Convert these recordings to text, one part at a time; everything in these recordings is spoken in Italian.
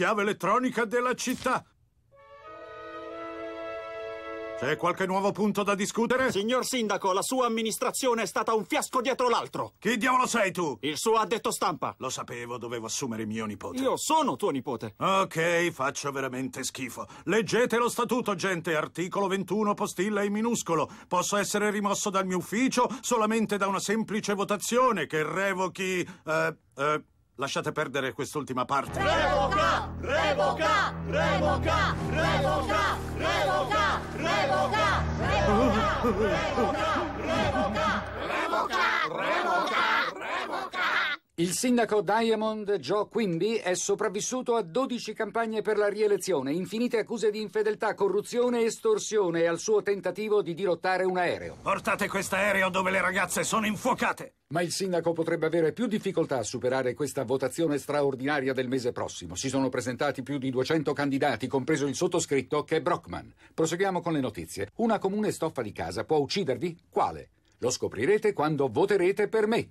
chiave elettronica della città. C'è qualche nuovo punto da discutere? Signor Sindaco, la sua amministrazione è stata un fiasco dietro l'altro. Chi diavolo sei tu? Il suo addetto stampa. Lo sapevo, dovevo assumere mio nipote. Io sono tuo nipote. Ok, faccio veramente schifo. Leggete lo statuto, gente. Articolo 21, postilla in minuscolo. Posso essere rimosso dal mio ufficio solamente da una semplice votazione che revochi... Eh, eh, lasciate perdere quest'ultima parte. Revoca! Revoca! Revoca! Revoca! Revoca! Revoca! Revoca! Revoca! Revoca! Revoca! Il sindaco Diamond Joe Quimby è sopravvissuto a 12 campagne per la rielezione, infinite accuse di infedeltà, corruzione e estorsione e al suo tentativo di dirottare un aereo. Portate quest'aereo dove le ragazze sono infuocate. Ma il sindaco potrebbe avere più difficoltà a superare questa votazione straordinaria del mese prossimo. Si sono presentati più di 200 candidati, compreso il sottoscritto che è Brockman. Proseguiamo con le notizie. Una comune stoffa di casa può uccidervi? Quale? Lo scoprirete quando voterete per me.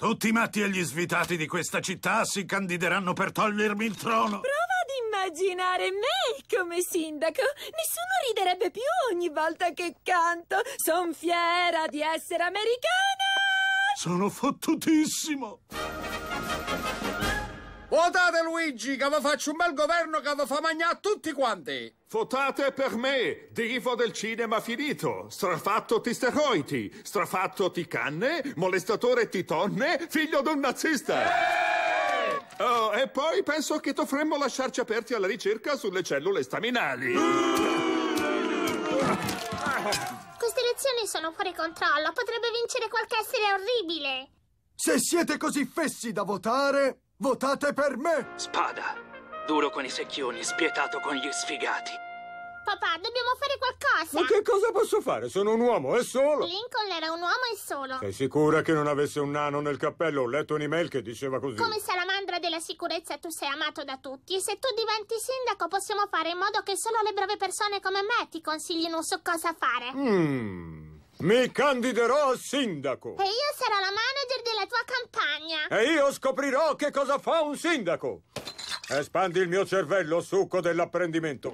Tutti i matti e gli svitati di questa città si candideranno per togliermi il trono. Prova ad immaginare me come sindaco. Nessuno riderebbe più ogni volta che canto. Son fiera di essere americana. Sono fottutissimo. Votate Luigi, che vi faccio un bel governo che vi fa mangiare a tutti quanti. Votate per me, divo del cinema finito, strafatto ti steroidi, strafatto ti canne, molestatore ti tonne, figlio d'un nazista. Oh, e poi penso che dovremmo lasciarci aperti alla ricerca sulle cellule staminali. Queste elezioni sono fuori controllo. Potrebbe vincere qualche essere orribile. Se siete così fessi da votare, votate per me! Spada. Duro con i secchioni, spietato con gli sfigati. Papà, dobbiamo fare qualcosa. Ma che cosa posso fare? Sono un uomo, è solo. Lincoln era un uomo e solo. Sei sicura che non avesse un nano nel cappello? Ho letto un'email che diceva così. Come salamandra della sicurezza tu sei amato da tutti e se tu diventi sindaco possiamo fare in modo che solo le brave persone come me ti consiglino su cosa fare. Mm. Mi candiderò a sindaco. E io sarò la manager della tua campagna. E io scoprirò che cosa fa un sindaco. Espandi il mio cervello, succo dell'apprendimento.